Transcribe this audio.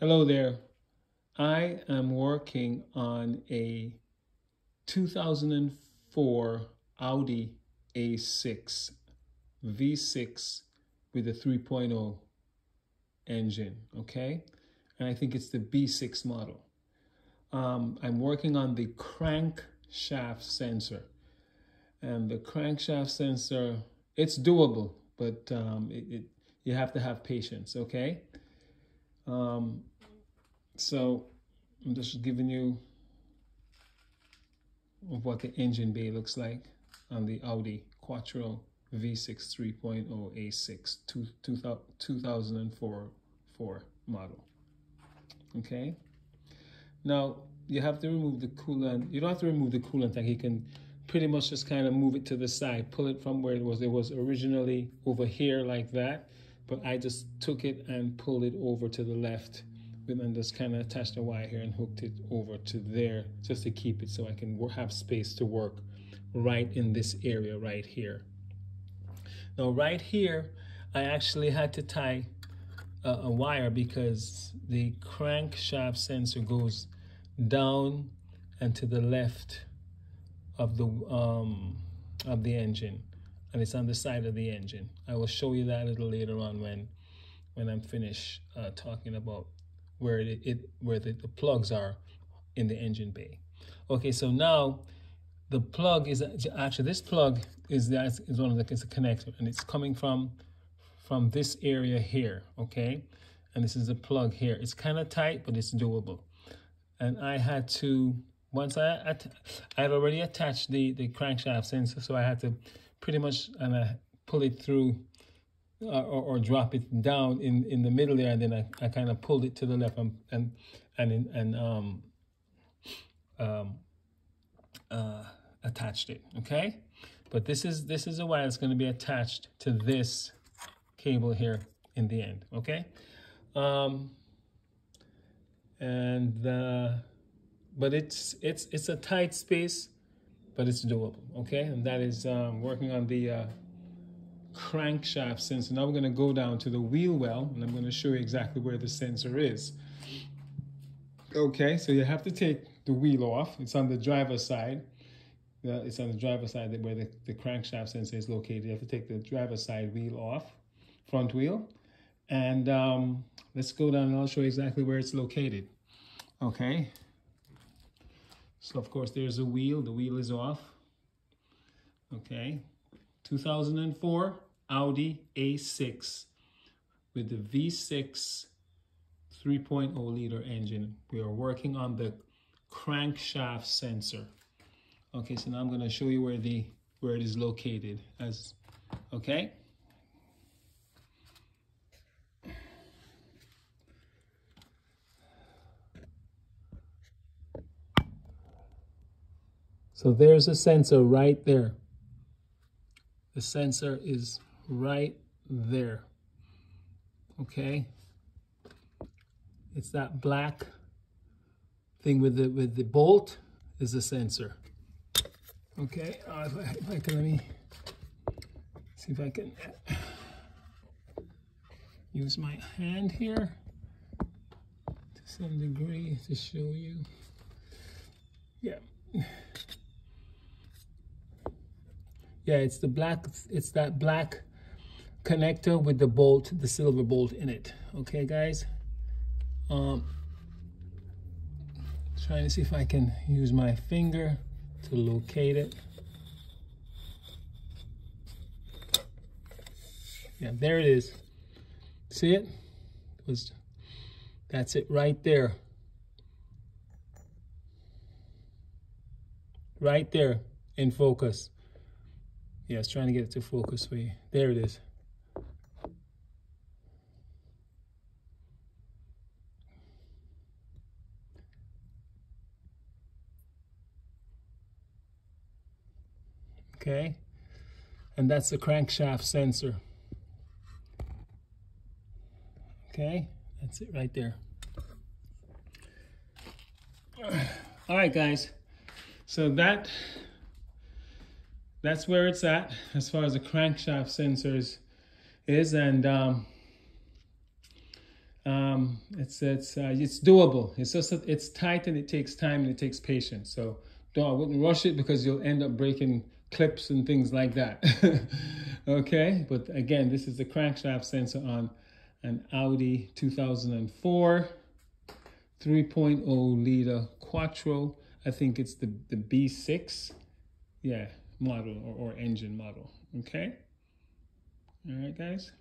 Hello there. I am working on a 2004 Audi A6 V6 with a 3.0 engine, okay? And I think it's the B6 model. Um, I'm working on the crankshaft sensor. And the crankshaft sensor, it's doable, but um, it, it, you have to have patience, okay? Um, so I'm just giving you what the engine bay looks like on the Audi Quattro V6 3.0 A6 two, two, 2004 four model. Okay. Now you have to remove the coolant. You don't have to remove the coolant tank. You can pretty much just kind of move it to the side, pull it from where it was. It was originally over here like that, but I just took it and pulled it over to the left and then just kind of attached the wire here and hooked it over to there just to keep it so I can have space to work right in this area right here. Now right here, I actually had to tie a, a wire because the crankshaft sensor goes down and to the left of the um, of the engine and it's on the side of the engine. I will show you that a little later on when when I'm finished uh, talking about where it, it where the, the, plugs are in the engine bay. Okay, so now the plug is actually this plug is that is one of the it's a connector and it's coming from from this area here. Okay, and this is the plug here. It's kind of tight, but it's doable. And I had to once I I had already attached the the crankshaft sensor, so I had to pretty much and I pull it through uh, or, or, drop it down in, in the middle there, and then I, I kind of pulled it to the left and and and, and um, um, uh, attached it. Okay, but this is this is a wire that's going to be attached to this cable here in the end. Okay, um, and uh, but it's it's it's a tight space, but it's doable. Okay, and that is um, working on the uh, crankshaft sensor. Now we're going to go down to the wheel well, and I'm going to show you exactly where the sensor is. Okay, so you have to take the wheel off. It's on the driver's side. Uh, it's on the driver's side where the, the crankshaft sensor is located. You have to take the driver's side wheel off, front wheel. And um, let's go down and I'll show you exactly where it's located. Okay. So of course there's a wheel. The wheel is off. Okay. 2004 Audi A6 with the V6 3.0 liter engine. We are working on the crankshaft sensor. Okay, so now I'm going to show you where the where it is located as okay. So there's a sensor right there. The sensor is right there. Okay? It's that black thing with the with the bolt is the sensor. Okay, uh, if, I, if I can let me see if I can use my hand here to some degree to show you. Yeah. Yeah, it's the black, it's that black connector with the bolt, the silver bolt in it. Okay, guys? Um, trying to see if I can use my finger to locate it. Yeah, there it is. See it? it was, that's it right there. Right there in focus. Yeah, it's trying to get it to focus for you. There it is. Okay, and that's the crankshaft sensor. Okay, that's it right there. All right, guys. So that that's where it's at as far as the crankshaft sensors is and um, um, it's it's uh, it's doable. It's just it's tight and it takes time and it takes patience. So don't I wouldn't rush it because you'll end up breaking clips and things like that. okay, but again, this is the crankshaft sensor on an Audi 2004 3.0 liter Quattro. I think it's the the B6, yeah, model or, or engine model. Okay. All right, guys.